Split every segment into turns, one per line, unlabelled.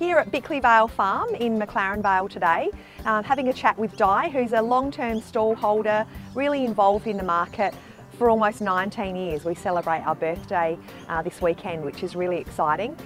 here at Bickleigh Vale Farm in McLaren Vale today, um, having a chat with Di, who's a long-term stall holder, really involved in the market for almost 19 years. We celebrate our birthday uh, this weekend, which is really exciting.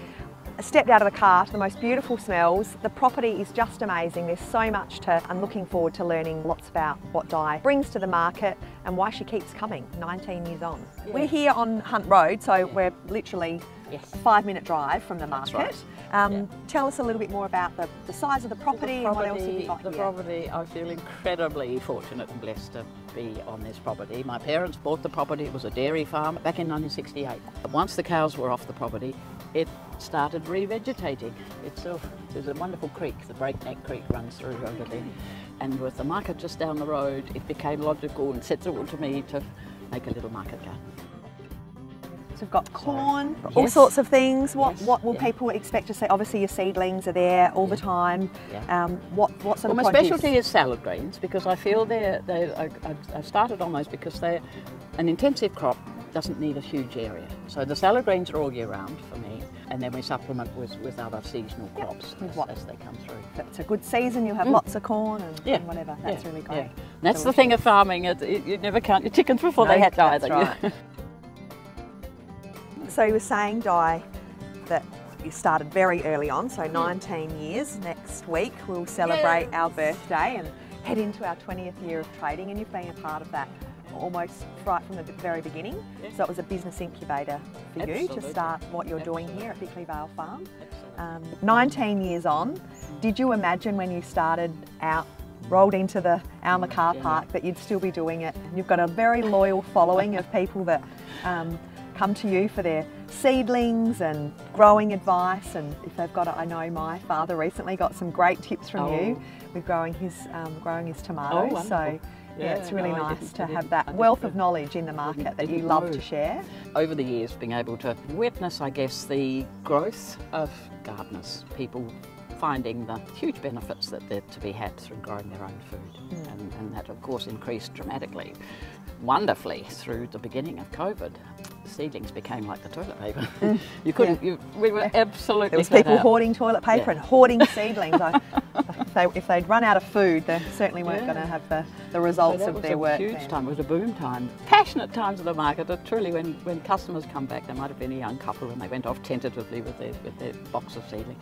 Stepped out of the car to the most beautiful smells. The property is just amazing. There's so much to, I'm looking forward to learning lots about what Di brings to the market and why she keeps coming 19 years on. Yeah. We're here on Hunt Road, so we're literally yes. a five minute drive from the market. Right. Um, yeah. Tell us a little bit more about the, the size of the property,
the property
and what else have you got
The
here?
property, I feel incredibly fortunate and blessed to be on this property. My parents bought the property, it was a dairy farm back in 1968. Once the cows were off the property, it started revegetating itself. There's a wonderful creek, the Breakneck Creek runs through over there. And with the market just down the road, it became logical and sensible to me to make a little market garden.
So we've got corn, yes. all sorts of things. What yes. what will yeah. people expect to see? Obviously, your seedlings are there all yeah. the time. Yeah. Um, what what sort
well,
of
my specialty is salad greens because I feel they're they I, I started on those because they're an intensive crop doesn't need a huge area. So the salad greens are all year round for me, and then we supplement with, with other seasonal crops as, as, they come through.
It's a good season, you'll have mm. lots of corn and, yeah. and whatever. That's yeah. really great. Yeah.
That's the thing of farming, it, it, you never count your chickens before no, they hatch either.
Right. so you were saying, Di, that you started very early on, so mm. 19 years. Next week we'll celebrate yes. our birthday and head into our 20th year of trading, and you've been a part of that almost right from the very beginning. Yeah. So it was a business incubator for Absolutely. you to start what you're Absolutely. doing here at Bickleigh Vale Farm. Um, 19 years on, did you imagine when you started out rolled into the Alma car park that you'd still be doing it. You've got a very loyal following of people that um, come to you for their seedlings and growing advice and if they've got it, I know my father recently got some great tips from oh. you with growing his um, growing his tomatoes. Oh, so yeah, it's really no, nice to have that wealth of knowledge in the market that you love to share.
Over the years, being able to witness, I guess, the growth of gardeners, people finding the huge benefits that they're to be had through growing their own food. Mm. And, and, that, of course, increased dramatically, wonderfully through the beginning of COVID. Seedlings became like the toilet paper. Mm. you couldn't, yeah. you, we were absolutely.
There was people out. hoarding toilet paper yeah. and hoarding seedlings. I, they, if they'd run out of food, they certainly weren't yeah. going to have the, the results so of their work.
It was a huge time. It was a boom time. Passionate times of the market. That truly, when, when customers come back, they might have been a young couple and they went off tentatively with their, with their box of seedling.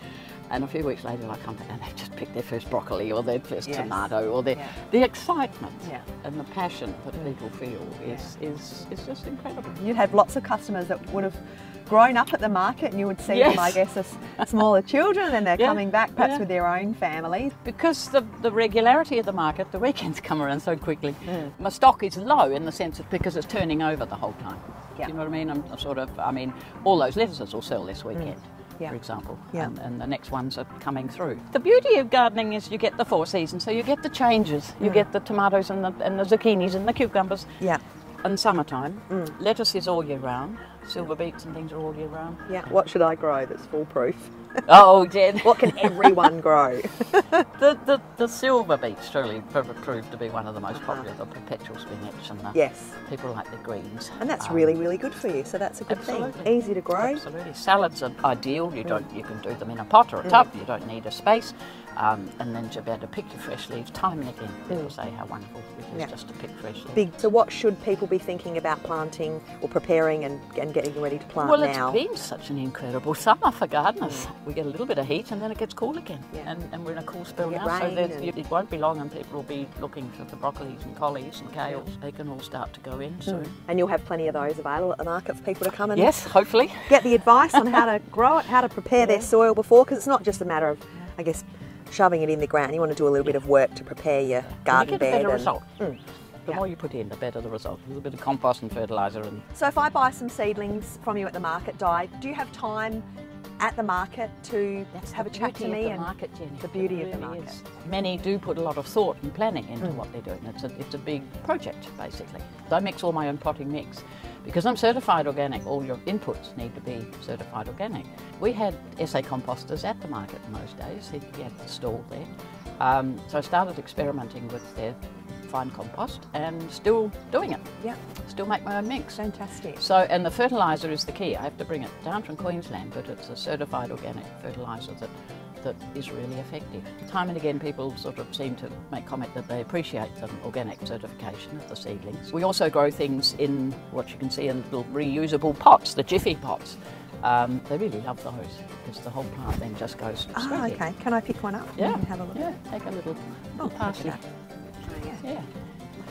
And a few weeks later, I come back and they've just picked their first broccoli or their first yes. tomato or their, yeah. the excitement yeah. and the passion that mm. people feel is, is, is just incredible.
You'd have lots of customers that would have grown up at the market and you would see yes. them, I guess, as smaller children and they're yeah. coming back perhaps yeah. with their own families.
Because the, the regularity of the market, the weekends come around so quickly. Mm. My stock is low in the sense of because it's turning over the whole time. Yeah. Do you know what I mean? I'm sort of, I mean, all those lettuces will sell this weekend. Mm. Yeah. for example, yeah. and, and, the next ones are coming through. The beauty of gardening is you get the four seasons, so you get the changes. You mm. get the tomatoes and the, and the zucchinis and the cucumbers.
Yeah.
In summertime, mm. lettuce is all year round silver beets and things are all year round.
Yeah. What should I grow that's foolproof?
Oh, Jen.
what can everyone grow?
the, the, the silver beets truly proved to be one of the most popular, uh-huh. the perpetual spinach and the
yes.
people like the greens.
And that's um, really, really good for you, so that's a good absolutely. thing. Easy to grow.
Absolutely. Salads are ideal. You don't you can do them in a pot or a mm. tub, you don't need a space. Um, and then to be able to pick your fresh leaves time and again. People mm. say how wonderful it is yeah. just to pick fresh leaves.
Big. So what should people be thinking about planting or preparing and, and getting ready to plant
well,
now?
Well, it's been such an incredible summer for gardeners. Mm. We get a little bit of heat and then it gets cool again. Yeah. And, and, we're in a cool spell now, so it won't be long and people will be looking for the broccolis and collies and kales. Yeah. They can all start to go in mm.
And you'll have plenty of those available at the market for people to come and
yes, hopefully
get the advice on how to grow it, how to prepare yeah. their soil before, because it's not just a matter of, I guess, shoving it in the ground. You want to do a little bit of work to prepare your garden
you
bed.
A better and, result. Mm, the yeah. more you put in, the better the result. A little bit of compost and fertiliser. And
so, if I buy some seedlings from you at the market, Di, do you have time at the market to
That's
have a chat to me
and market, Jenny.
the beauty really of the market. Is.
Many do put a lot of thought and planning into mm. what they're doing. It's a, it's a big project basically. I mix all my own potting mix. Because I'm certified organic, all your inputs need to be certified organic. We had SA composters at the market in those days, he had the stall there. Um, so I started experimenting with their fine compost and still doing it.
Yeah.
Still make my own mix.
Fantastic.
So, and the fertiliser is the key. I have to bring it down from Queensland, but it's a certified organic fertiliser that that is really effective. Time and again people sort of seem to make comment that they appreciate the organic certification of the seedlings. We also grow things in what you can see in little reusable pots, the jiffy pots. Um, they really love those because the whole plant then just goes
Ah,
in.
okay. Can I pick one up?
Yeah,
have a look.
yeah, take a little,
Oh,
little
look at
parsley.
Yeah.
Yeah,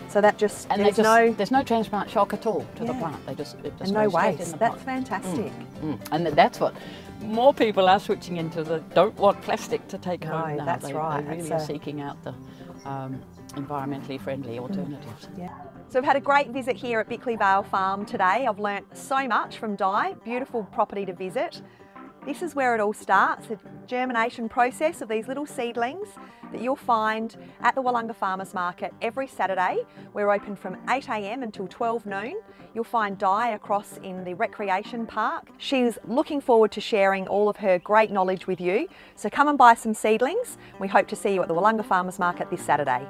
So that just
and
there's
just,
no
there's no transplant shock at all to the plant. They just it just
and no waste. That's fantastic.
Mm. And that's what more people are switching into the don't want plastic to take
No,
home now.
that's
they,
right.
They really
That's
are
a-
seeking out the um, environmentally friendly alternatives.
Yeah. So we've had a great visit here at Bickleigh Vale Farm today. I've learnt so much from Di. Beautiful property to visit. This is where it all starts, the germination process of these little seedlings that you'll find at the Willunga Farmers Market every Saturday. We're open from 8am until 12 noon. You'll find Di across in the recreation park. She's looking forward to sharing all of her great knowledge with you. So come and buy some seedlings. We hope to see you at the Willunga Farmers Market this Saturday.